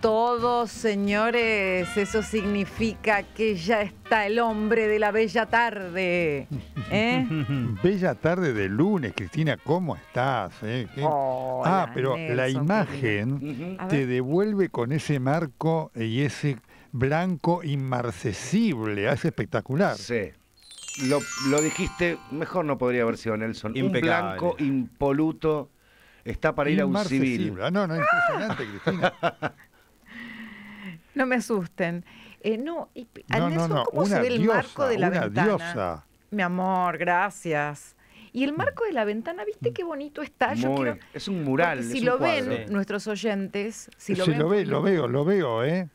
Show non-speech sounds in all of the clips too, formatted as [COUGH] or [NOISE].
todos, señores. Eso significa que ya está el hombre de la bella tarde. [LAUGHS] ¿eh? Bella tarde de lunes, Cristina, ¿cómo estás? eh? ¿Qué- Hola, ah, pero la imagen te devuelve con ese marco y ese blanco inmarcesible. ah, Es espectacular. Sí. Lo, lo dijiste, mejor no podría haber sido Nelson. Impecable. Un blanco impoluto. Está para ir a un civil. Ah, no, no, impresionante, Cristina. [LAUGHS] No me asusten. Eh, no, y, No, no, no, ¿cómo se ve el marco de la una ventana? diosa. Mi amor, gracias. Y el marco de la ventana, ¿viste qué bonito está? Yo quiero. Es un mural. es si un lo cuadro. ven nuestros oyentes, si lo ven, lo, ve, lo veo, lo veo, ¿eh?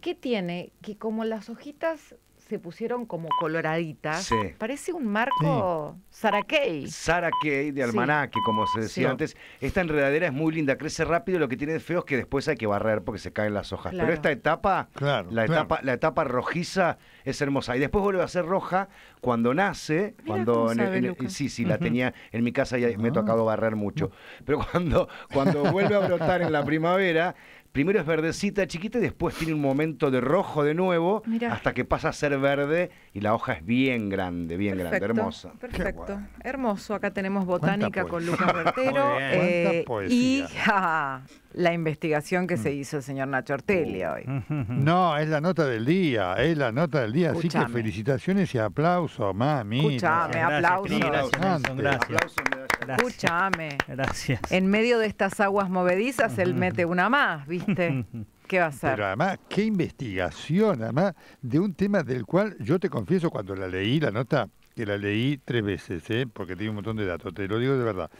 ¿Qué tiene? Que como las hojitas se pusieron como coloraditas, Sí. parece un marco Sarakei. Sara Kay de Sí. almanaque, como se decía Sí. antes. Esta enredadera es muy linda, crece rápido, lo que tiene de feo es que después hay que barrer porque se caen las hojas. Claro. Pero esta etapa, Claro, la claro. etapa, la etapa rojiza es hermosa. Y después vuelve a ser roja cuando nace, Mira cuando cómo en- sabe, en- Lucas. sí, sí, la tenía en mi casa y me Ah. ha tocado barrer mucho. Pero cuando, cuando vuelve a brotar en la primavera, primero es verdecita chiquita y después tiene un momento de rojo de nuevo hasta que pasa a ser verde y la hoja es bien grande, bien grande, hermosa. Perfecto, bueno. hermoso. Acá tenemos botánica con. Lucas [LAUGHS] Bertero. Muy bien. eh, Cuánta y ja, la investigación que Mm. se hizo el señor Nacho Ortelli hoy. [LAUGHS] No, es la nota del día, es la nota del día. Así que Escuchame. felicitaciones y aplausos, mami. Escuchame, aplausos. Gracias, gracias. Aplauso. Gracias. Escúchame. Gracias. En medio de estas aguas movedizas, él [LAUGHS] mete una más, ¿viste? [LAUGHS] ¿Qué va a hacer? Pero además, qué investigación, además, de un tema del cual yo te confieso cuando la leí, la nota, que la leí tres veces, ¿eh? porque tiene un montón de datos, te lo digo de verdad.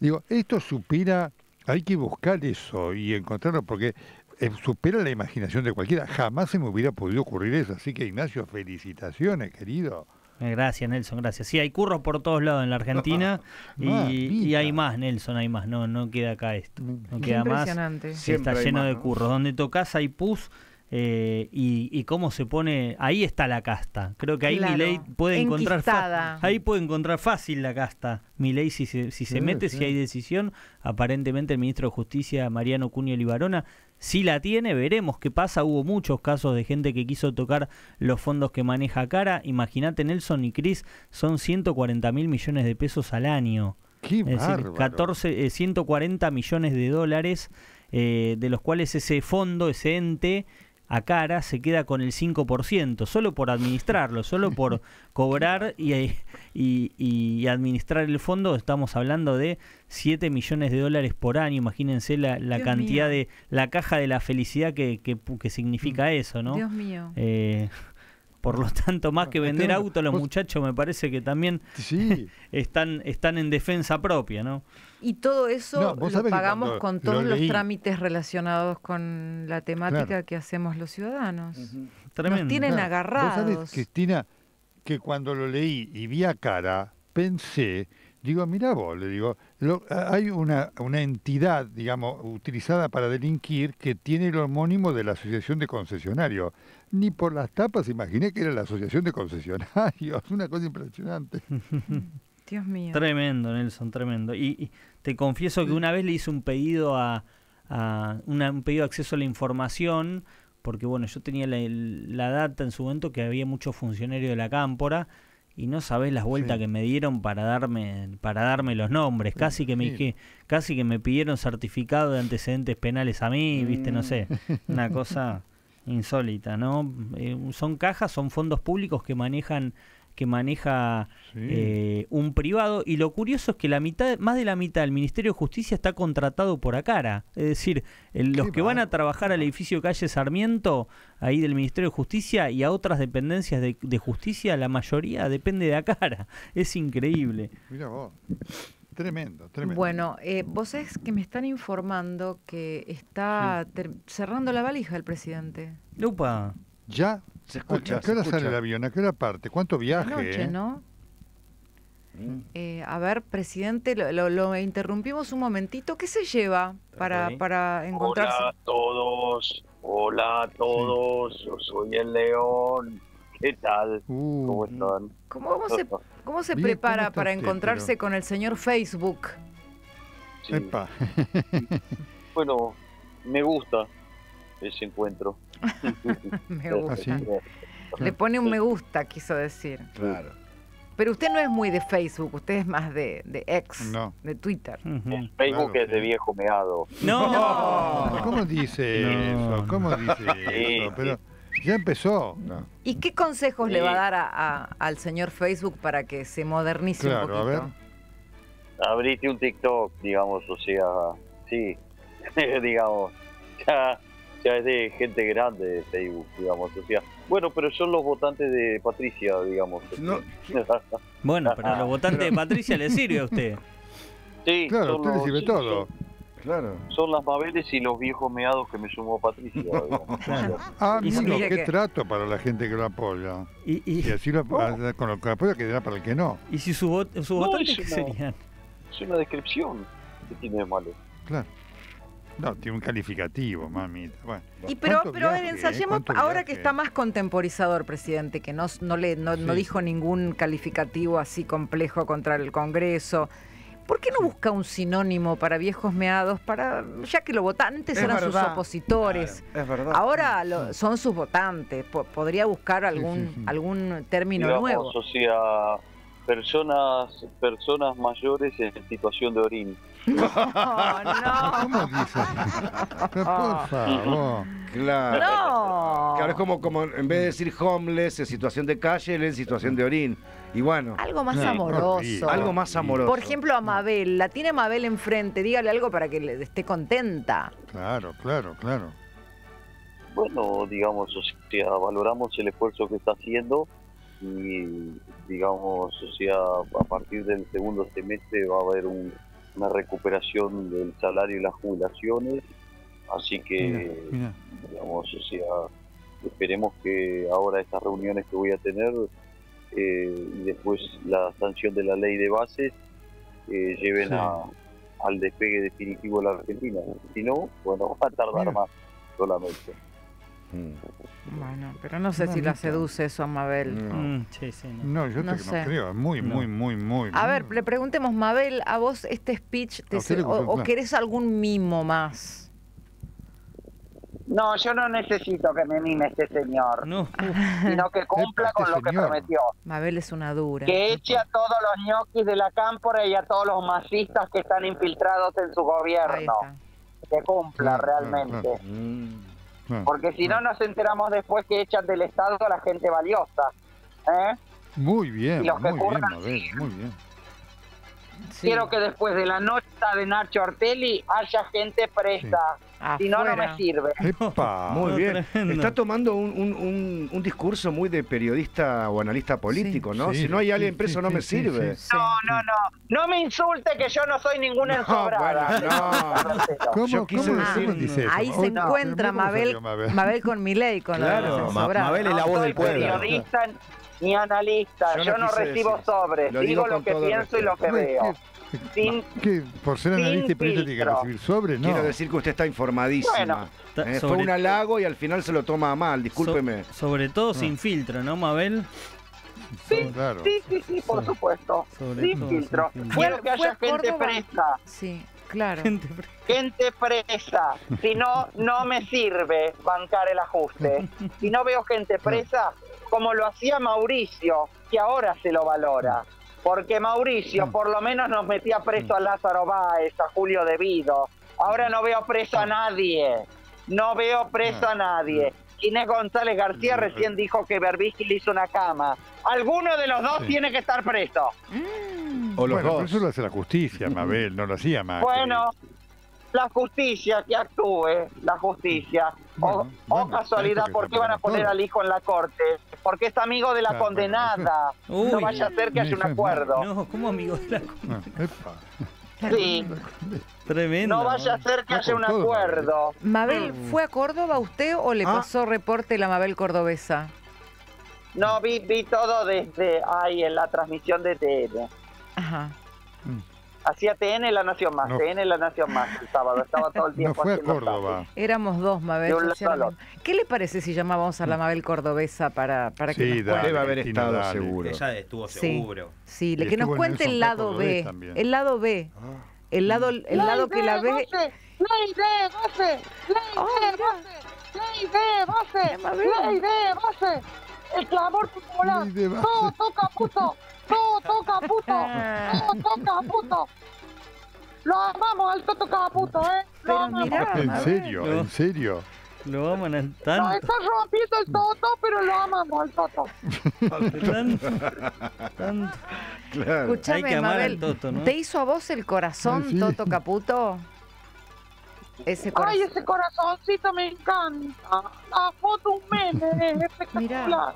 Digo, esto supera, hay que buscar eso y encontrarlo, porque eh, supera la imaginación de cualquiera. Jamás se me hubiera podido ocurrir eso. Así que, Ignacio, felicitaciones, querido. Eh, Gracias, Nelson, gracias. Sí, hay curros por todos lados en la Argentina [LAUGHS] y, Mamita. y hay más, Nelson, hay más. No, no queda acá esto. No queda más. impresionante. Sí. Siempre está lleno más, de curros. Donde tocas hay pus eh, y, y cómo se pone. Ahí está la casta. Creo que ahí Claro, Milei puede encontrar. fa- ahí puede encontrar fácil la casta. Milei, si se, si se Sí, mete, sí. si hay decisión. Aparentemente, el ministro de Justicia, Mariano Cunio Libarona, si la tiene. Veremos qué pasa. Hubo muchos casos de gente que quiso tocar los fondos que maneja Cara. Imagínate, Nelson y Cris, son 140 mil millones de pesos al año. Qué Es decir, bárbaro. 14, eh, 140 millones de dólares, eh, de los cuales ese fondo, ese ente, a cara se queda con el 5%, solo por administrarlo, solo por [LAUGHS] cobrar y, y, y administrar el fondo, estamos hablando de 7 millones de dólares por año, imagínense la, la cantidad mío. de, la caja de la felicidad que, que, que significa eso, ¿no? Dios mío. Eh, por lo tanto, más que vender autos, los vos- muchachos me parece que también Sí. [LAUGHS] están, están en defensa propia, ¿no? Y todo eso No, lo pagamos con lo todos los trámites relacionados con la temática Claro. que hacemos los ciudadanos. Tremendo. Nos tienen Claro, agarrados. Vos sabés, Cristina, que cuando lo leí y vi a cara, pensé, digo, mira vos, le digo, lo- hay una, una entidad, digamos, utilizada para delinquir que tiene el homónimo de la Asociación de Concesionarios. Ni por las tapas imaginé que era la Asociación de Concesionarios. [LAUGHS] Una cosa impresionante. [LAUGHS] Dios mío. Tremendo, Nelson, tremendo. Y, y te confieso que una vez le hice un pedido a, a una- un pedido de acceso a la información, porque bueno, yo tenía la, la data en su momento que había muchos funcionarios de la cámpora y no sabés las vueltas Sí. que me dieron para darme para darme los nombres, casi que me Sí. casi que me pidieron certificado de antecedentes penales a mí, viste, no sé, una cosa [LAUGHS] insólita, ¿no? Eh, son cajas, son fondos públicos que manejan que maneja Sí. eh, un privado y lo curioso es que la mitad más de la mitad del Ministerio de Justicia está contratado por Acara es decir el- los que van a trabajar al edificio calle Sarmiento ahí del Ministerio de Justicia y a otras dependencias de, de justicia la mayoría depende de Acara [LAUGHS] es increíble Mira vos. Tremendo, tremendo. Bueno, eh, vos sabés que me están informando que está cerrando la valija el presidente. Upa ¿Ya? Se ¿A, escucha, a qué se hora escucha. sale el avión? ¿A qué hora parte? ¿Cuánto viaje? Anoche, eh? ¿no? Mm. Eh, a ver, presidente, lo, lo- lo interrumpimos un momentito. ¿Qué se lleva para, para encontrarse? Hola a todos, hola a todos, yo soy el León. ¿Qué tal? Uh, ¿Cómo están? ¿Cómo, cómo se, cómo se Bien, prepara ¿cómo está para usted, encontrarse pero? con el señor Facebook? Sí. epa. Bueno, me gusta. ese encuentro. Me ¿Ah, gusta. sí? Le pone un me gusta, quiso decir. Claro. Pero usted no es muy de Facebook, usted es más de, de X, No. de Twitter. Facebook Claro, es de viejo meado. No. [LAUGHS] ¿Cómo dice No. eso? ¿Cómo dice eso? Pero ya empezó. No. ¿Y qué consejos le va a dar a- a- al señor Facebook para que se modernice un poquito? a ver. Abriste un TikTok, digamos, o sea, sí, [LAUGHS] digamos, ya, ya es de gente grande de Facebook, digamos, o sea, bueno, pero son los votantes de Patricia, digamos. No, [LAUGHS] Bueno, pero a los votantes de Patricia le sirve a usted. sí, Claro, usted le sirve sí, todo. claro. Son, las Mabeles y los viejos meados que me sumó Patricia. [LAUGHS] Ah, mire qué que- trato para la gente que lo apoya. Y, y, Y así lo, con lo que apoya quedará para el que no. y si su vot- sus votantes, es ¿qué una- serían? Es una descripción. ¿Qué tiene de malo? Claro. No, tiene un calificativo, mamita. Bueno. Y pero, ¿Cuánto pero viaje, eh? ensayemos ¿Cuánto ahora que está más contemporizador, presidente, que no, no le no, no dijo ningún calificativo así complejo contra el Congreso. ¿Por qué no busca un sinónimo para viejos meados? Para, ya que los votantes Es eran verdad. sus opositores. Es verdad. Ahora lo- son sus votantes. Po- podría buscar algún sí, sí. algún término digamos, nuevo. o sea, personas, personas mayores en situación de orín. Oh, no. ¿Cómo [LAUGHS] dice? Pero por favor. Claro. No. Claro, es como, como en vez de decir homeless en situación de calle, él en situación de orín. Y bueno, Algo más No, amoroso. algo más amoroso. Por ejemplo, a Mabel. La tiene Mabel enfrente. Dígale algo para que le esté contenta. Claro, claro, claro. Bueno, digamos, o sea, valoramos el esfuerzo que está haciendo y, digamos, o sea, a partir del segundo semestre va a haber un- una recuperación del salario y las jubilaciones, así Mira, que, mira. digamos, o sea, esperemos que ahora estas reuniones que voy a tener eh, y después la sanción de la ley de bases eh, lleven Sí. a, al despegue definitivo de la Argentina. Si no, bueno, va a tardar Mira. más solamente. Mm. Bueno, pero no sé si la seduce eso a Mabel. No. Mm, sí, sí, no. No, yo No te- sé. creo. Muy, No. muy, muy, muy. A ver, le preguntemos, Mabel, ¿a vos este speech te se- o, o querés algún mimo más? No, yo no necesito que me mime este señor, No, sino que cumpla Epa, con este lo que señor. prometió. Mabel es una dura. Que eche a todos los ñoquis de la cámpora y a todos los masistas que están infiltrados en su gobierno. Que cumpla realmente. Mm. Ah, Porque si no nos enteramos después que echan del Estado a la gente valiosa. ¿eh? Muy bien, Y los que muy bien, curran, Mabel, muy bien. Sí. Quiero que después de la nota de Nacho Ortelli haya gente presa. Si no, no me sirve. Epa. [LAUGHS] Muy no, bien. tremendo. Está tomando un, un- un- un discurso muy de periodista o analista político, ¿no? Sí, si no hay sí, alguien preso, sí, no me sí, sirve. sí. Sí. No, no, no. No me insulte que yo no soy ninguna No, ensobrada. bueno, [LAUGHS] no. ¿Cómo, Yo quise cómo- decir- cómo dice eso? Ahí se encuentra ¿cómo Mabel, Mabel? Mabel con Milei, con la Claro, Ma-. Mabel es la no voz soy del pueblo. periodista ni analista. Yo Yo no no, recibo decir. sobres. Lo Digo, digo lo que pienso y lo que veo. ¿Qué, Sin- qué, por ser analista y periodista tiene que recibir sobre? No. Quiero decir que usted está informadísima. Bueno. Eh, Fue un halago y al final se lo toma a mal, discúlpeme. so- sobre todo sin filtro, ¿no, Mabel? Sí, claro. Sí, sí, sí, por Sí. supuesto. Sobre Sin todo, filtro. sin filtro. Quiero que haya gente Córdoba. presa. Sí, claro. Gente presa. Si no, no me sirve bancar el ajuste. Si no veo gente presa, como lo hacía Mauricio, que ahora se lo valora. Porque Mauricio por lo menos nos metía preso a Lázaro Báez, a Julio Devido. Ahora no veo preso a nadie. No veo preso a nadie. Inés González García recién dijo que Berbisky le hizo una cama. Alguno de los dos Sí. tiene que estar preso. Mm. O los bueno, pero dos. eso lo hace la justicia, Mabel, no lo hacía más. Bueno, la justicia que actúe, la justicia. O, Bueno, o bueno, casualidad, ¿por qué van a poner al hijo en la corte? Porque es amigo de la Claro, condenada. [LAUGHS] Uy. no vaya a ser que haya un acuerdo. No, ¿cómo amigo de la co- Ah. Sí, Tremendo. no vaya a ser que haya un acuerdo. Mabel, Mm. ¿fue a Córdoba usted o le Ah. pasó reporte la Mabel cordobesa? No, vi, vi todo desde ahí en la transmisión de TN. Ajá. Hacía TN La Nación Más, No. TN La Nación Más el sábado. Estaba todo el [LAUGHS] No tiempo fue a haciendo Córdoba. zapping. Éramos dos, Mabel. ¿Qué le parece si llamábamos a la Mabel cordobesa para, para que Sí, nos dale. cuente? Debe haber estado dale. seguro. Ella estuvo Sí. seguro. Sí, le- Y que nos cuente el lado B. El lado B. El lado, el lado que la ve. Ley de goce, ley Oh, de mira. goce, base, ley de base, el clamor popular. Ley. Todo toca puto, todo toca puto, [LAUGHS] todo toca puto. Lo amamos al Toto Caputo, ¿eh? Lo Pero amamos. mirá, En serio, No. en serio. Lo aman a Nos tanto. está rompiendo el Toto, pero lo amamos al Toto. tanto, tanto. Claro. Escúchame, Hay que amar al Mabel, Toto, ¿no? ¿te hizo a vos el corazón, Ah, sí. Toto Caputo? Ese Ay, corazón. ese corazoncito me encanta. La foto un meme, [LAUGHS] es espectacular.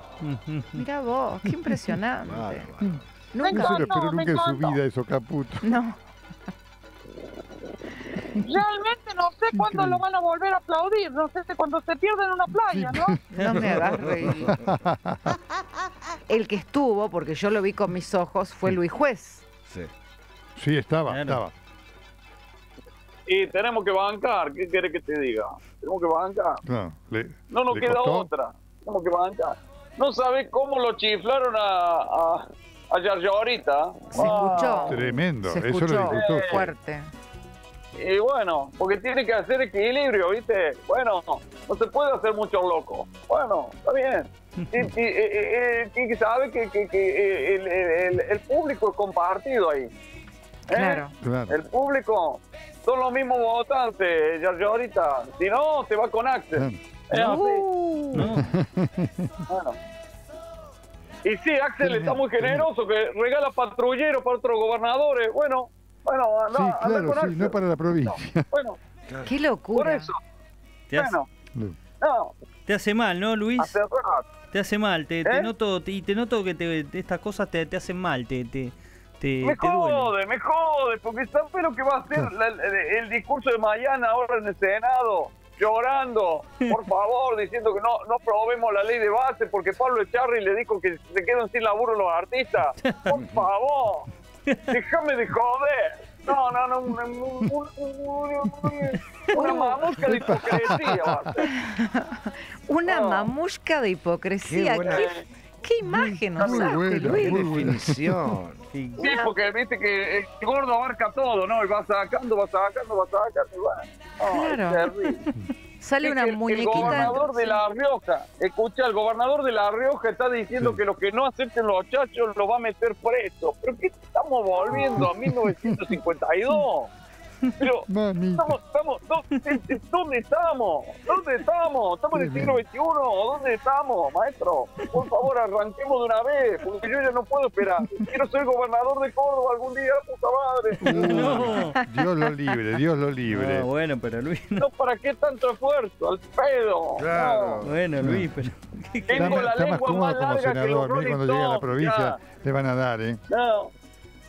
Mira vos, qué impresionante. Bárbaro. Nunca. En serio, No, pero me nunca en su vida eso, Caputo. No. Realmente no sé cuándo lo van a volver a aplaudir. No sé si cuando se pierde en una playa, ¿no? [LAUGHS] No me hagas reír. El que estuvo, porque yo lo vi con mis ojos, fue Luis Juez. Sí. Sí, estaba, Claro. estaba. Y tenemos que bancar, ¿qué querés que te diga? Tenemos que bancar. No, le- No nos ¿Le queda costó? otra. Tenemos que bancar. No sabes cómo lo chiflaron a, a, a Yarlorita. Se Ah, escuchó. Tremendo, Se eso lo disfrutó usted. fuerte. Y bueno, porque tiene que hacer equilibrio, ¿viste? Bueno, no se puede hacer mucho loco. Bueno, está bien. Y, y- y- y- y- y sabe que, que- que el, el- el público es compartido ahí. ¿eh? Claro. Claro. El público son los mismos votantes, ahorita. Si no, te va con Axel. Es así. Uh, No, Bueno. Y sí, Axel está muy generoso, que regala patrulleros para otros gobernadores. Bueno, bueno, anda, Sí, anda claro, con sí, Axel. no para la provincia. Bueno, qué por locura. eso, te hace, bueno, No. no, te hace mal, ¿no, Luis? hace rato. Te hace mal, te, te ¿Eh? noto, y te noto que te, estas cosas te, te hacen mal, te, te, te, Me te duelen. jode, me jode, porque ¿sabes lo que va a hacer la- el, el discurso de mañana ahora en el Senado? Llorando, por [LAUGHS] favor, diciendo que no, no probemos la ley de base porque Pablo Echarri le dijo que se quedan sin laburo los artistas. Por [LAUGHS] favor, déjame de joder. No, no, no, un- un- un- un- un- una [LAUGHS] mamusca de hipocresía. va a ser. Una Oh. mamusca de hipocresía. Qué buena- ¿Qué, qué imagen Muy usaste, buena, Luis? muy buena. Definición. [LAUGHS] Sí. Porque viste que el gordo abarca todo, ¿no? Y va sacando, va sacando, va sacando. y va. Claro. [LAUGHS] Sale una el- muñequita. El gobernador de La Rioja, escucha, el gobernador de La Rioja está diciendo Sí. que los que no acepten los chachos lo va a meter preso. ¿Pero qué estamos volviendo a [LAUGHS] 1952? Pero, estamos, estamos, ¿dónde, ¿dónde estamos? ¿Dónde estamos? ¿Estamos en el siglo XXI? ¿Dónde estamos, maestro? Por favor, arranquemos de una vez, porque yo ya no puedo esperar. Quiero ser gobernador de Córdoba algún día, puta madre. No. Dios lo libre, Dios lo libre. No, bueno, pero Luis, no. No, ¿para qué tanto esfuerzo? Al pedo. Claro. No. Bueno, Luis, pero. ¿qué- qué- Está, Tengo la está más lengua cómodo más como larga que los senador. Mire Rolling cuando llegue a la provincia, ya. le van a dar, ¿eh? No.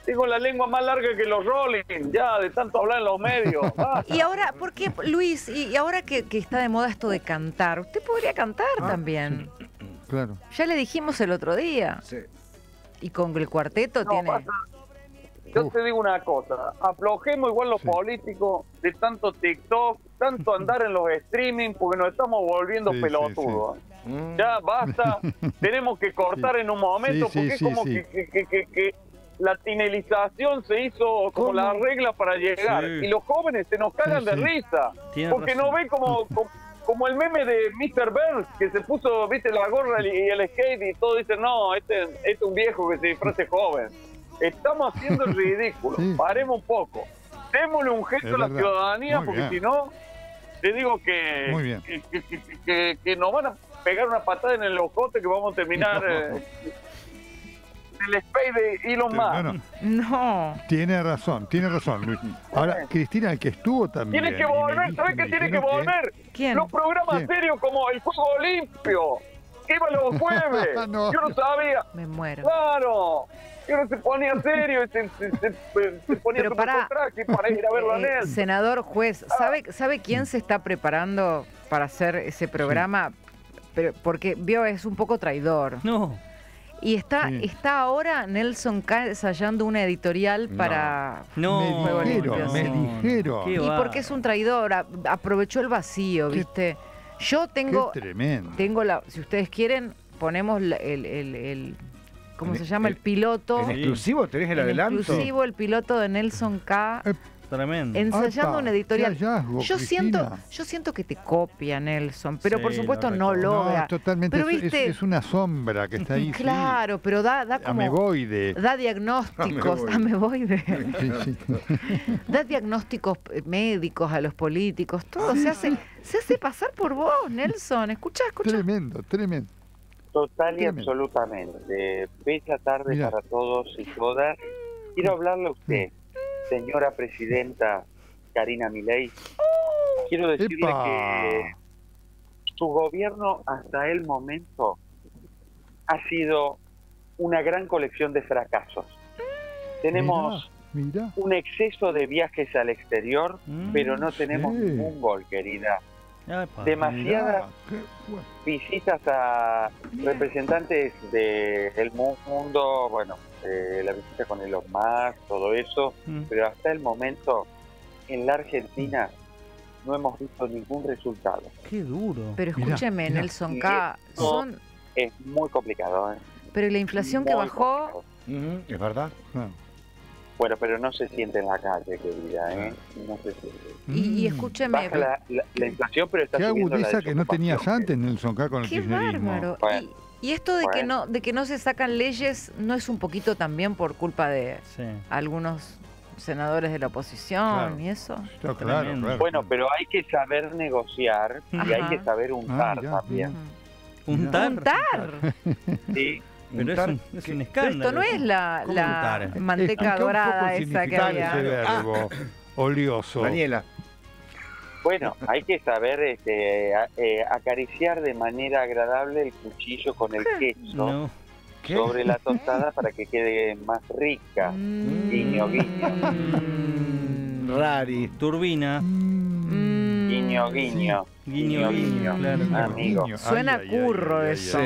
Tengo la lengua más larga que los Rolling, ya, de tanto hablar en los medios. [LAUGHS] Y ahora, ¿por qué, Luis? Y, y ahora que, que está de moda esto de cantar, usted podría cantar Ah, también. [CLEARS THROAT] Claro. Ya le dijimos el otro día. Sí. Y con el cuarteto No, tiene. pasa- Yo Uf. te digo una cosa, aflojemos igual los Sí. políticos de tanto TikTok, tanto [LAUGHS] andar en los streaming, porque nos estamos volviendo Sí, sí, pelotudos. Mm. Ya basta, [LAUGHS] tenemos que cortar Sí. en un momento, porque sí, es como sí. que, que- que- que- que la tinelización se hizo como ¿Cómo? la regla para llegar, Sí. y los jóvenes se nos cagan Sí, de risa, Tienes porque razón. no ven como, [LAUGHS] como, como el meme de Mr. Burns, que se puso, viste, la gorra y el skate y todo dicen, no, este, este es un viejo que se disfrace joven. Estamos haciendo el [LAUGHS] ridículo, paremos un poco, démosle un gesto Es a la ciudadanía, Muy porque si no, te digo que, Muy bien. que, que- que- que- que nos van a pegar una patada en el ojote que vamos a terminar [LAUGHS] eh, el spray de Elon Musk. No, no, No. tiene razón, tiene razón, Luis. Ahora, Cristina, el que estuvo también. Tiene que volver, ¿sabes qué tiene que volver? ¿Quién? Los programas ¿Quién? serios como el Juego Limpio, que iba los [LAUGHS] jueves. No. Yo no sabía. Me muero. Claro. Y uno se ponía serio y se, se- se- se ponía Pero su pará. traje para ir a verlo a Eh, él. senador juez, ¿sabe, ¿sabe quién se está preparando para hacer ese programa? Pero porque vio es un poco traidor. No. Y está, Sí. está ahora Nelson K ensayando una editorial No. para. No. Me dijeron, me dijeron. Y porque es un traidor, a- aprovechó el vacío, Qué- ¿viste? Yo tengo, Qué tremendo. tengo la, si ustedes quieren, ponemos el, el, el- ¿cómo En- se llama? El piloto. ¿En exclusivo tenés el en adelanto? exclusivo el piloto de Nelson K. Eh, Tremendo. ensayando Apa, un editorial. hallazgo, yo siento, yo siento que te copia Nelson, pero por supuesto lo no logra. No, totalmente. Pero es- es, viste, es una sombra que está ahí. sí. claro, pero da, da como Ameboide. da diagnósticos, [LAUGHS] Ameboide. ameboide. Sí, sí. [LAUGHS] da diagnósticos médicos a los políticos, todo se hace, se hace pasar por vos, Nelson. Escucha, escucha. Tremendo, tremendo. Total y Tremendo. absolutamente. Bella tarde Mirá. para todos y todas. Quiero hablarle a usted, señora presidenta Karina Milei. Quiero decirle ¡Epa! que su gobierno hasta el momento ha sido una gran colección de fracasos. Tenemos un exceso de viajes al exterior, Mm, pero no tenemos sí. ningún gol, querida. Demasiadas visitas a representantes de- del mu- mundo, bueno, eh, la visita con Elon Musk, todo eso, Mm. pero hasta el momento en la Argentina no hemos visto ningún resultado. Qué duro. Pero Mirá, escúcheme, mirá. Nelson Y K. Son, Es muy complicado, ¿eh? pero la inflación que bajó, complicado. Ujú, Es verdad. Ah. Bueno, pero no se siente en la calle, querida, ¿eh? No se siente. y, y Mm. escúcheme, Baja la, la- la inflación, pero está Qué agudeza que no tenías antes, Nelson, acá con el qué bárbaro. Bueno. Y, y esto de que no, de que no se sacan leyes, no es un poquito también por culpa de Sí. algunos senadores de la oposición Claro. y eso. Está claro, claro. Bueno, pero hay que saber negociar y hay que saber untar Ah, también. Untar. Untar. Sí, [LAUGHS] Pero es un, escándalo. esto no es la, ¿Cómo la manteca dorada esa que había. ese verbo olioso. Daniela. Bueno, hay que saber este, a- eh, acariciar de manera agradable el cuchillo con el queso sobre la tostada [LAUGHS] para que quede más rica. Mm. Guiño, guiño. Mm. Rari. Turbina. Mm. Guiño, guiño. Guiño, guiño. Claro. Guiño, Amigo. guiño. Suena Ay, ay, ay, curro ay, ay, eso.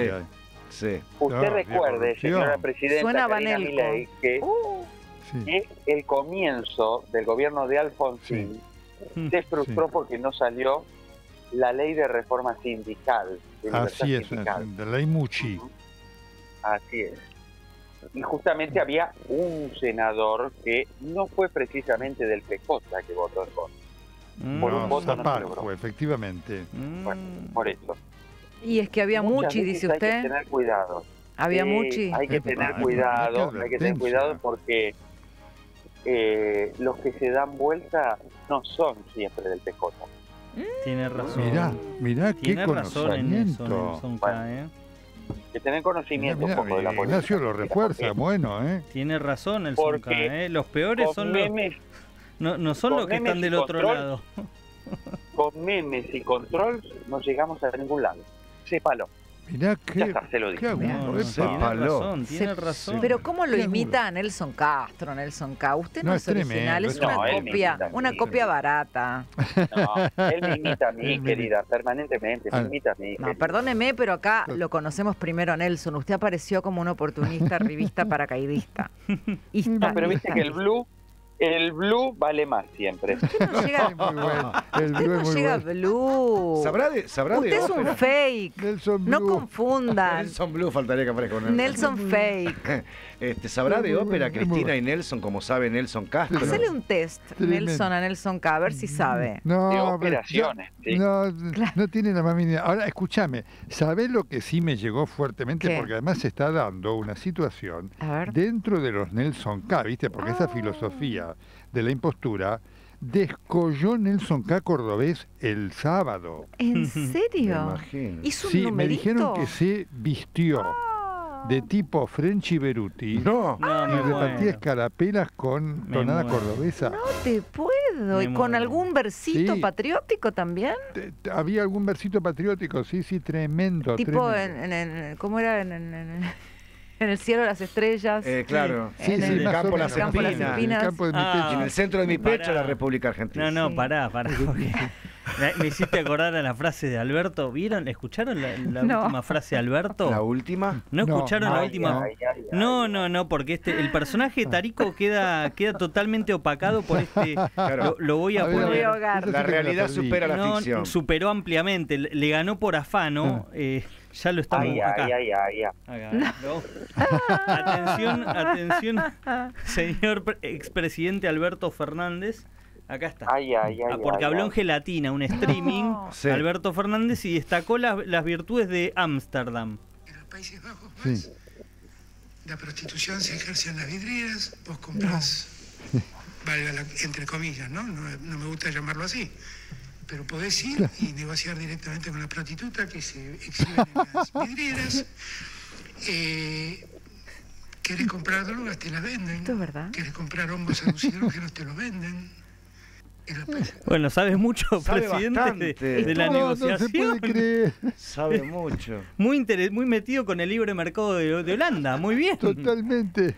Sí. Usted No, recuerde, señora presidenta Suena Karina Banelco. Milei, que, Uh, Sí. el comienzo del gobierno de Alfonsín Sí. se frustró Sí. porque no salió la ley de reforma sindical. de Así es, sindical. de ley Muchi. Así es. Y justamente había un senador que no fue precisamente del PJ que votó en contra. Mm. Por un No, voto no se Zapag logró. fue, efectivamente. Mm. Bueno, por eso. Y es que había Muchas muchi, dice Hay que usted. tener cuidado. Había Sí, muchi. Hay que tener cuidado, qué hay que tener cuidado porque eh, los que se dan vuelta no son siempre del PJ. Tiene razón. Mirá, mirá qué Tiene razón en eso, conocimiento. Nelson K, ¿eh? Que tener conocimiento Mirá, un poco de la mirá, política. Ignacio lo refuerza, bueno, ¿eh? Tiene razón Porque K, ¿eh? Los peores son los, memes, no, no son los que están del otro lado. con memes y control no llegamos a ningún lado. Sépalo. Mirá Ya qué, está, se lo dije. No, Sépalo. razón, tiene Se- razón. Pero ¿cómo lo imita a Nelson Castro, Nelson K? Usted no, No, es tremendo, original, es una. No, copia, una copia barata. No, él me imita a mí, [LAUGHS] querida, permanentemente. Me Ah. imita a mí. No, querida. perdóneme, pero acá lo conocemos primero a Nelson. Usted apareció como un oportunista [LAUGHS] revista paracaidista. No, pero viste que el blue, el blue vale más siempre. No [LAUGHS] llega, Es muy bueno. [LAUGHS] El Blue no es muy llega bueno. blue. ¿Sabrá de, sabrá Usted de es ópera? un fake. Nelson No Blue. confundan. [LAUGHS] Nelson Blue faltaría que aparezca con Nelson. Nelson fake. Este, ¿Sabrá de ópera Cristina y Nelson como sabe Nelson Castro? Hacele un test, Tremendo. Nelson, a Nelson K, a ver si sabe. No, De operaciones, sí. no, no tiene la más mínima. Ahora, escúchame, ¿sabés lo que sí me llegó fuertemente? ¿Qué? Porque además se está dando una situación dentro de los Nelson K, ¿viste? Porque esa Ah. De la impostura descolló Nelson K cordobés el sábado. ¿En [LAUGHS] Me serio? imagino. ¿Hizo un Sí, me dijeron que se vistió Ah. de tipo Frenchy Beruti No. No, y me repartía muero. escarapelas con Me tonada muero. cordobesa. No te puedo. Me ¿Y con muero. algún versito Sí. patriótico también? Había algún versito patriótico, sí, sí, tremendo. Tipo, tremendo. en, en- en- ¿cómo era? En, en- en- el cielo de las estrellas. Eh, claro. Sí, en sí, el o campo. Las campo Las Espinas. En el campo de mi Ah. En pecho. el centro de mi pecho, Pará. la República Argentina. No, no, pará, pará. [LAUGHS] porque me, me hiciste acordar a la frase de Alberto. ¿Vieron? ¿Escucharon la, la No. última frase de Alberto? La última. ¿No No, escucharon no, la Ay, última? ay, ay, ay. No, no, no, porque este el personaje Tarico queda queda totalmente opacado por este. Claro. Lo, lo voy a A ver, Lo voy poner. a La realidad supera la No, ficción. superó ampliamente, le, le ganó por afano. eh, ya lo estamos Ay, acá. ay, ay, ay, ay. Acá, ¿no? atención, atención, señor pre- expresidente Alberto Fernández. Acá está. Ay, ay, ay. Ah, porque ay, habló ay. en gelatina, un streaming, No. Sí. Alberto Fernández, y destacó las, las virtudes de Ámsterdam. En los Países Bajos Sí. más, la prostitución se ejerce en las vidrieras, vos comprás, valga la- entre comillas, ¿no? ¿no? no me gusta llamarlo así, pero podés ir y negociar directamente con la prostituta que se exhiben en las [LAUGHS] vidrieras. Eh, ¿Querés comprar drogas? Te las venden. Esto es verdad. ¿Querés comprar hongos alucinógenos? Te los venden. Bueno, sabes mucho, Sabe presidente, de, bastante. de la No, no se negociación. puede creer. Sabe mucho. muy, interes- muy metido con el libre mercado de, de Holanda. Muy bien. Totalmente.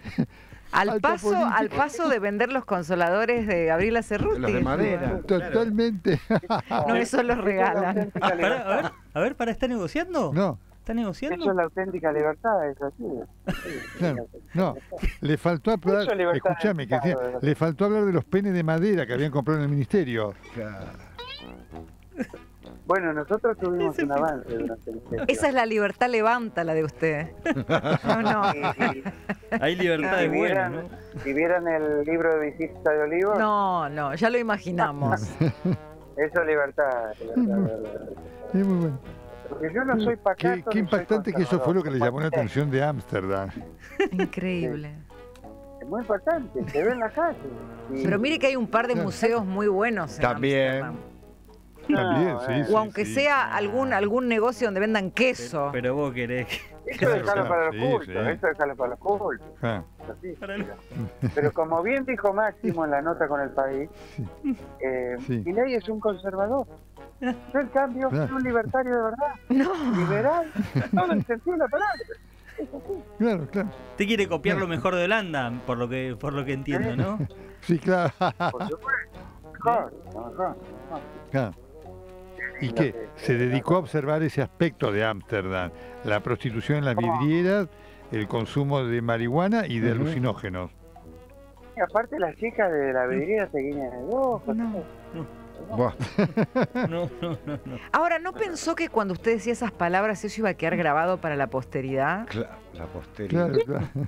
Al paso, político. al paso de vender los consoladores de Gabriela Cerruti. Los de madera. Totalmente. No, eso los regalan. Ah, a ver, a ver, para, ¿está negociando? No, ¿Está negociando? Eso es la auténtica libertad, es así. [LAUGHS] claro. No, le faltó hablar, escúchame, de que decía, le faltó hablar de los penes de madera que habían comprado en el ministerio. Bueno, nosotros tuvimos un avance durante el. Esa es la libertad levanta, la de usted. [LAUGHS] No, no. Y- y- [LAUGHS] Hay libertad de si, bueno, ¿no? si vieran el libro de visita de Olivos, No, no, ya lo imaginamos. eso [LAUGHS] es libertad. libertad. Es muy bueno. Porque yo no soy pacato. Qué, impactante que eso fue lo que le llamó la atención de Ámsterdam. [LAUGHS] Increíble. Es muy impactante, se ve en la calle. Y- Pero mire que hay un par de museos muy buenos en También. También, No, sí, eh. sí. O aunque sí. sea algún algún negocio donde vendan queso. Pero vos querés que... Eso Claro, déjalo para los sí, cultos, sí. eso déjalo para los cultos. Ah, así. [LAUGHS] Pero como bien dijo Máximo en la nota con el país, eh, Sí. Milei es un conservador. Yo, en cambio, soy un libertario de verdad, [LAUGHS] No. liberal, todo el sentido de la palabra. Claro, claro. Usted quiere copiar lo mejor de Holanda, por lo que, por lo que entiendo, ¿no? [LAUGHS] Sí, claro. Por supuesto. Mejor, mejor, mejor. Claro. ¿Y qué? Se dedicó a observar ese aspecto de Ámsterdam, la prostitución en las vidrieras, el consumo de marihuana y de alucinógenos. Y aparte las chicas de la vidriera se guiñan el ojo. No. [LAUGHS] No, no, no, no. Ahora, ¿no pensó que cuando usted decía esas palabras eso iba a quedar grabado para la posteridad? Cla- La posteridad. Claro, claro.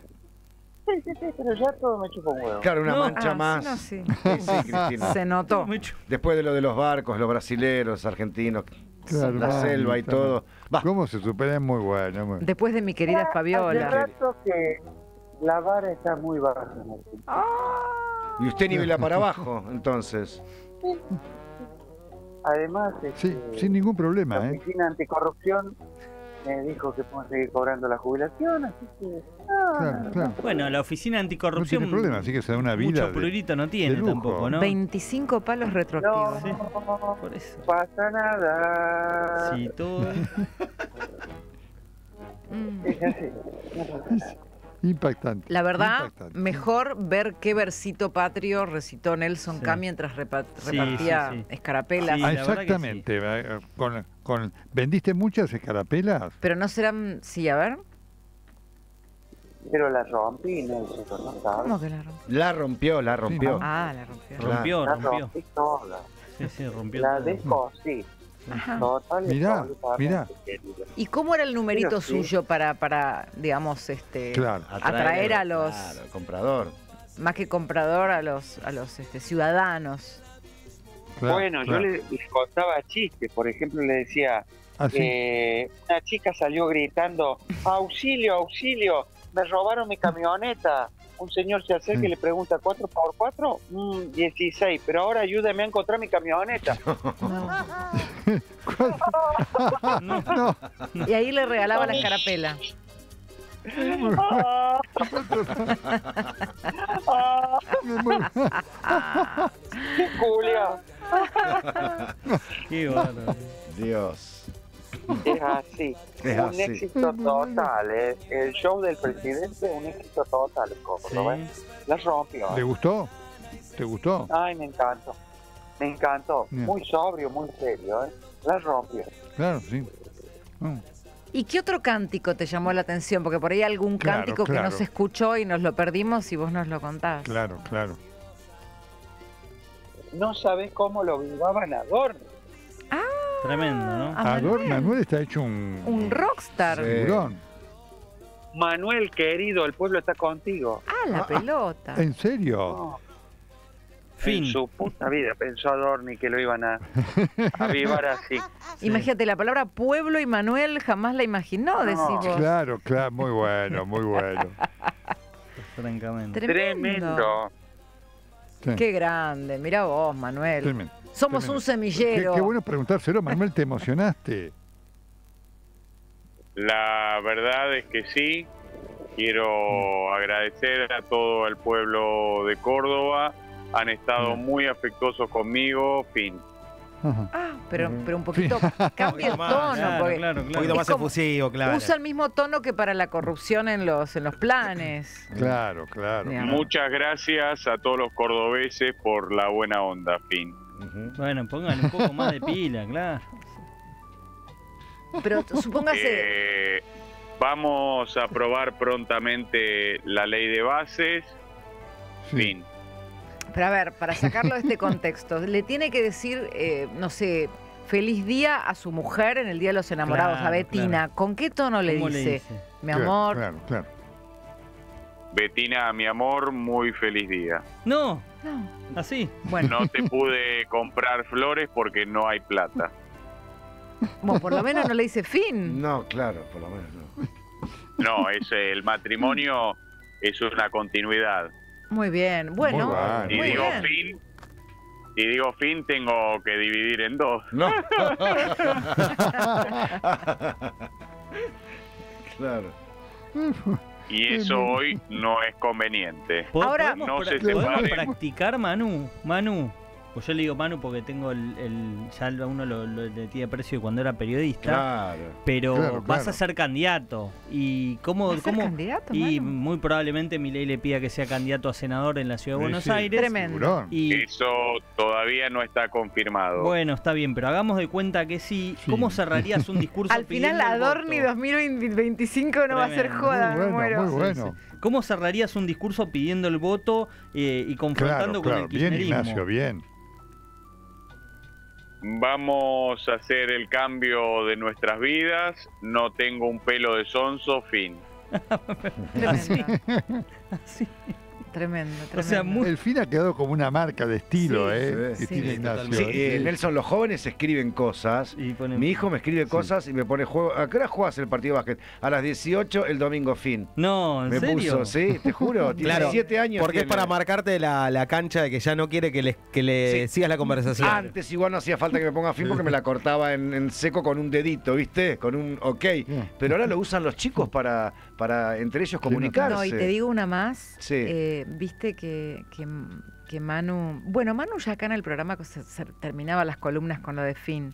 Sí, sí, sí, pero ya todo me chupa un huevo. Claro, una No. mancha Ah, más. no, sí. Sí, sí, Cristina. Se notó. Después de lo de los barcos, los brasileros, los argentinos, Claro, la selva y todo. Va. ¿Cómo se supera? Es muy bueno. muy- Después de mi querida Hace Fabiola. rato que la vara está muy baja. Y usted nivela para abajo, entonces. Además, Sí, este, sin ningún problema, la ¿eh? oficina anticorrupción me dijo que puedo seguir cobrando la jubilación, así que... ah, Claro, claro. Bueno, la oficina No anticorrupción. tiene problema, así que se da una vida. Mucho de- prurito no tiene tampoco, ¿no? 25 palos No, retroactivos. Sí. no Por eso. pasa nada. Sí, todo. [LAUGHS] Es así. Impactante. La verdad, impactante. mejor ver qué versito patrio recitó Nelson Sí. K mientras repa- Sí, repartía sí, sí. escarapelas. Sí, Ah, exactamente. Con, con, ¿Vendiste muchas escarapelas? Pero no serán. Sí, a ver. Pero la rompí, Nelson, no sabes. ¿Cómo que la rompió? La rompió, la rompió. Ah, la rompió. Rompió, La rompió. rompí toda. Sí, sí, rompió. La descosí. Ajá. Total y Mirá, mirá. ¿Y cómo era el numerito sí. suyo para, para, digamos, este, Claro. atraer a los, Claro, comprador. más que comprador, a los, a los este, ciudadanos? claro, bueno, claro. yo le, le contaba chistes. Por ejemplo, le decía, Ah, sí. eh, una chica salió gritando, auxilio, auxilio, me robaron mi camioneta. Un señor se acerca y le pregunta, ¿4 por 4? Mm, 16, pero ahora ayúdame a encontrar mi camioneta. [LAUGHS] [LAUGHS] [LAUGHS] no, [LAUGHS] Y ahí le regalaba la escarapela. Ah, ah. Julia, Qué bárbaro. Dios. es así. Es un así. éxito total, ¿eh? El show del presidente, un éxito total, ¿eh? Sí. La rompió. ¿Te gustó? ¿Te gustó? Ay, me encantó. Me encantó. Bien. Muy sobrio, muy serio, ¿eh? La rompió. Claro, sí. Mm. ¿Y qué otro cántico te llamó la atención? Porque por ahí hay algún Claro, cántico que no se escuchó y nos lo perdimos y vos nos lo contás. Claro, claro. No sabes cómo lo vivaban Adorno. Tremendo, ¿no? Ah, Ador Manuel. Manuel está hecho un, Un rockstar. Sí. figurón. Manuel, querido, el pueblo está contigo. Ah, la pelota. ¿En serio? No. Fin. En su puta vida pensó Adorni que lo iban a [LAUGHS] avivar así. Imagínate, la palabra pueblo y Manuel jamás la imaginó, No. decís vos. Claro, claro, muy bueno, muy bueno. Francamente. Tremendo. Sí, Qué grande, mira vos, Manuel. tremendo. Somos tremendo. un semillero. Qué, qué bueno preguntárselo, Manuel, ¿te emocionaste? La verdad es que sí. Quiero agradecer a todo el pueblo de Córdoba. Han estado muy afectuosos conmigo. Fin. Ah, pero, pero un poquito [LAUGHS] cambia el más, tono. Claro, porque claro, Un claro. poquito más efusivo, claro. Usa el mismo tono que para la corrupción en los, en los planes. Claro, claro. Claro. Muchas gracias a todos los cordobeses por la buena onda. Fin. Bueno, póngale un poco más de pila, [LAUGHS] claro. Pero [LAUGHS] supóngase, Eh, vamos a aprobar prontamente la ley de bases. Sí. Fin. Pero a ver, para sacarlo de este contexto, [LAUGHS] le tiene que decir, eh, no sé, feliz día a su mujer en el Día de los Enamorados, a Betina. claro. ¿Con qué tono le ¿Cómo dice? le dice? Mi Claro, amor. Claro, claro. Betina, mi amor, muy feliz día. No, No. así. Bueno, No te pude comprar flores porque no hay plata. bueno, por lo menos no le dice fin. No, claro, por lo menos no. No, es el matrimonio es una continuidad. Muy bien. Bueno, Muy bueno. Si muy digo bien. fin, si digo fin tengo que dividir en dos. No. [LAUGHS] claro. Y eso hoy no es conveniente. Ahora- ¿Podemos, No se podemos practicar, Manu? Manu. Pues yo le digo Manu porque tengo el, el- ya uno lo, lo- tiene precio cuando era periodista. Claro. Pero Claro, vas a ser candidato. ¿Y cómo? ¿Va a ser cómo candidato, y Manu? muy probablemente mi ley le pida que sea candidato a senador en la ciudad de Buenos sí. Aires. Tremendo. Y Eso todavía no está confirmado. bueno, está bien, pero hagamos de cuenta que sí. Sí. ¿Cómo cerrarías un [LAUGHS] discurso Al final, Adorni voto? 2025 no va a ser joda, Muy me muero. muy bueno. ¿Cómo cerrarías un discurso pidiendo el voto eh, y confrontando Claro, con claro. el Bien, kirchnerismo? Ignacio, bien. Vamos a hacer el cambio de nuestras vidas. No tengo un pelo de sonso. Fin. [LAUGHS] Tremendo. Así. Tremendo, tremendo. O sea, muy- El fin ha quedado como una marca de estilo, Sí, ¿eh? sí, ¿eh? Nelson, los jóvenes escriben cosas. Y Mi hijo me escribe cosas y me pone juego. ¿A qué hora juegas el partido de básquet? A las 18 el domingo fin. No, ¿en Me serio? puso, sí, te juro. [LAUGHS] Tiene Claro, 7 años. Porque es para marcarte la, la cancha de que ya no quiere que le, que le Sí. sigas la conversación. Antes igual no hacía falta que me ponga fin porque me la cortaba en, en seco con un dedito, ¿viste? Con un ok. Pero ahora lo usan los chicos para, para entre ellos comunicarse. No, y te digo una más. Sí. Eh, Viste que, que, que Manu. Bueno, Manu ya acá en el programa se, se terminaba las columnas con lo de Fin.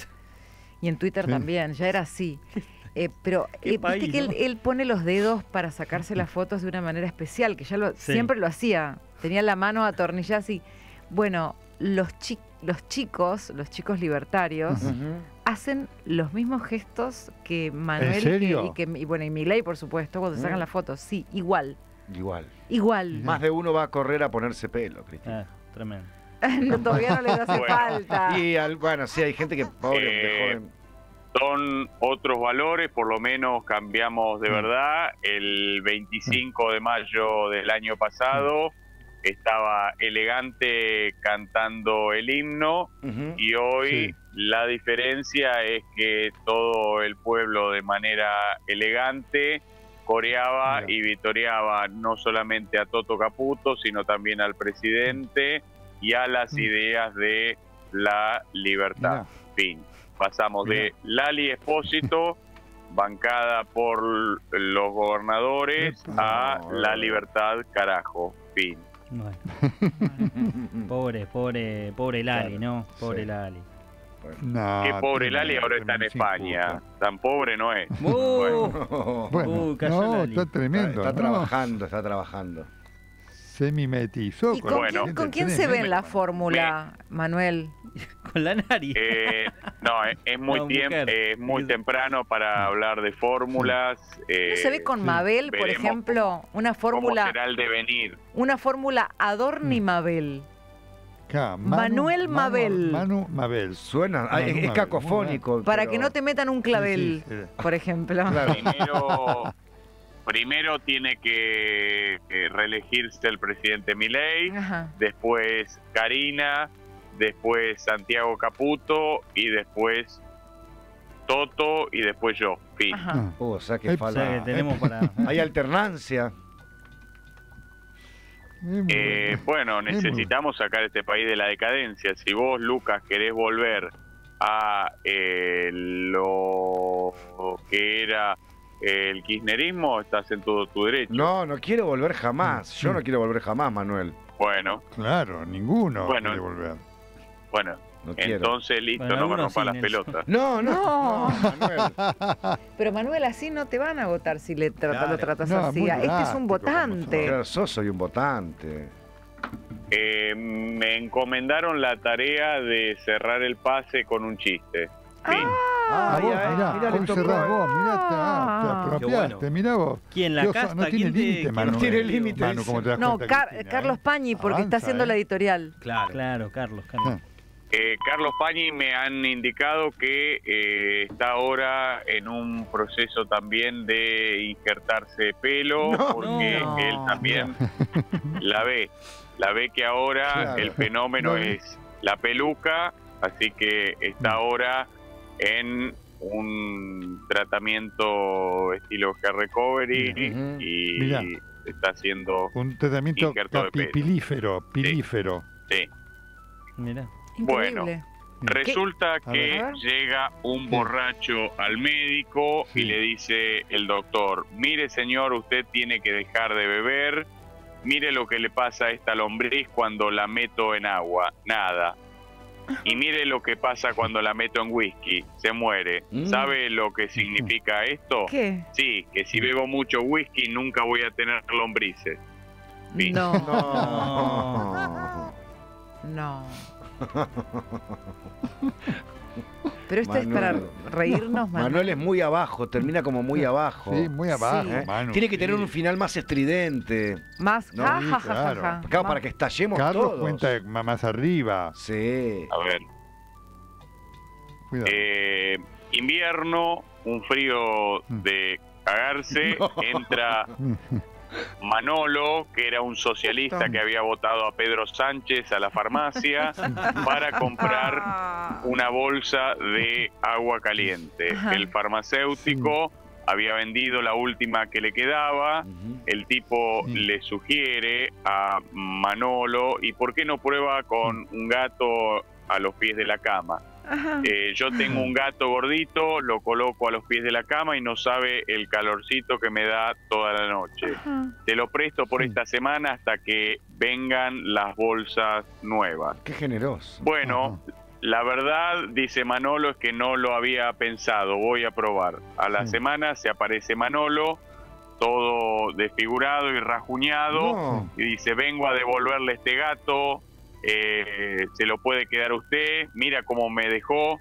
Y en Twitter Sí. también, ya era así. [LAUGHS] Eh, pero eh, viste que él, ¿no? él pone los dedos para sacarse [LAUGHS] las fotos de una manera especial, que ya lo, Sí. siempre lo hacía. Tenía la mano atornillada así. Bueno, los, chi- los chicos, los chicos libertarios, hacen los mismos gestos que Manuel serio? y, que, y bueno, y Milei, por supuesto, cuando sacan las fotos. Sí, igual. Igual. Igual. Más de uno va a correr a ponerse pelo, Cristina. Ah, tremendo. [LAUGHS] No, todavía no les hace [LAUGHS] Bueno. falta. Y al- bueno, sí, hay gente que pobre, Eh, joven. Son otros valores, por lo menos cambiamos de verdad. El 25 de mayo del año pasado estaba elegante cantando el himno y hoy Sí. la diferencia es que todo el pueblo de manera elegante coreaba Mira. y vitoreaba no solamente a Toto Caputo, sino también al presidente y a las Mm. ideas de la libertad. Mirá. Fin. Pasamos de Lali Espósito, [LAUGHS] bancada por los gobernadores, a la libertad, carajo. Fin. Bueno, [LAUGHS] pobre, pobre, pobre Lali, Claro, ¿no? Pobre sí. Lali. No, Qué pobre Lali ahora está en España. injusto. Tan pobre no es. ¡Uh! Bueno, cayó no, está tremendo. está ¿no? trabajando, está trabajando. Se mimetizó ¿Y con, con, Bueno. quién, con quién se ve en la fórmula, Manuel? [LAUGHS] Con la nariz. Eh, no, es, es muy, No, tiemp- mujer. eh, es muy temprano para hablar de fórmulas. eh, ¿No se ve con sí. Mabel, por veremos ejemplo, una cómo fórmula, será el devenir. una fórmula Adorni Mabel? Manu- Manuel Manu- Mabel. Manu Mabel. Suena, ah, es, cacofónico. Para pero- que no te metan un clavel, Sí, sí, sí. por ejemplo. Claro. Primero, primero tiene que reelegirse el presidente Milei, después Karina, después Santiago Caputo y después Toto y después yo. Fin. Ajá. Uh, o sea que falta. O sea que tenemos para... Hay alternancia. Eh, bueno, necesitamos sacar este país de la decadencia. Si vos, Lucas, querés volver a eh, lo que era el kirchnerismo, estás en todo tu derecho. No, no quiero volver jamás. Yo no quiero volver jamás, Manuel. Bueno, Claro, ninguno Bueno. quiere volver. bueno, No quiero. entonces listo, Bueno, no me rompa sí, las pelotas. No, no, No. no, Manuel. [LAUGHS] Pero Manuel, así no te van a votar si le tra- Claro. lo tratas No, así. Este es un votante. Claro, sos soy un votante. Eh, me encomendaron la tarea de cerrar el pase con un chiste. Fin. Ah, vos, ya, mirá, mirá, hoy cerrás vos, mirá, te, ah, te Ah. apropiaste, Qué mirá vos. ¿Quién, la Dios, casta? No tiene ¿Quién te- límite, Manu. no tiene límite, Manu, ¿cómo te das No, cuenta, Car- Cristina, Carlos? Pañi, porque está haciendo eh. la editorial. Claro. Claro, Carlos, Carlos. Eh, Carlos Pañi me han indicado que eh, está ahora en un proceso también de injertarse pelo, No. porque No. él también [LAUGHS] la ve. La ve que ahora Claro. el fenómeno No. es la peluca, así que está ahora en un tratamiento estilo hair recovery y Mirá. está haciendo, Un tratamiento pilífero, pilífero. sí. Mira. Increíble. Resulta que llega un borracho al médico y le dice el doctor, mire señor, usted tiene que dejar de beber, mire lo que le pasa a esta lombriz cuando la meto en agua, nada. Y mire lo que pasa cuando la meto en whisky, se muere. Mm. ¿Sabe lo que significa [LAUGHS] esto? ¿Qué? Sí, que si bebo mucho whisky nunca voy a tener lombrices. Fin. No, [LAUGHS] No. no. [LAUGHS] Pero esto es para Manuel. reírnos, Manuel. Manuel es muy abajo, termina como muy abajo. Sí, muy abajo, Sí. ¿Eh? Manu. Tiene que tener un final más estridente. Más. No, ja, claro. Claro, para que estallemos Carlos todos. cuenta más arriba. Sí. A ver, Cuidado. Eh, invierno, un frío de cagarse, [LAUGHS] No. entra [LAUGHS] Manolo, que era un socialista que había votado a Pedro Sánchez a la farmacia para comprar Ah. una bolsa de agua caliente. El farmacéutico había vendido la última que le quedaba. El tipo le sugiere a Manolo, ¿y por qué no prueba con un gato a los pies de la cama? Eh, yo tengo un gato gordito, lo coloco a los pies de la cama y no sabe el calorcito que me da toda la noche. Ajá. Te lo presto por Sí. esta semana hasta que vengan las bolsas nuevas. Qué generoso. Bueno, la verdad, dice Manolo, es que no lo había pensado, voy a probar. A la Sí. semana se aparece Manolo, todo desfigurado y rajuñado, No. y dice, vengo a devolverle este gato, eh, se lo puede quedar usted, mira cómo me dejó.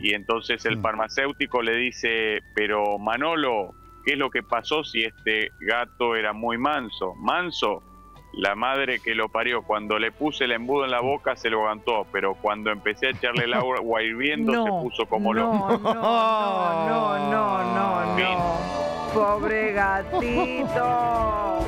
Y entonces el Sí. farmacéutico le dice, pero Manolo, ¿qué es lo que pasó si este gato era muy manso? Manso, la madre que lo parió, cuando le puse el embudo en la boca se lo aguantó, pero cuando empecé a echarle el agua [LAUGHS] hirviendo se No, puso como no, loco. no, no, no, no, no, Fin. no. Pobre gatito.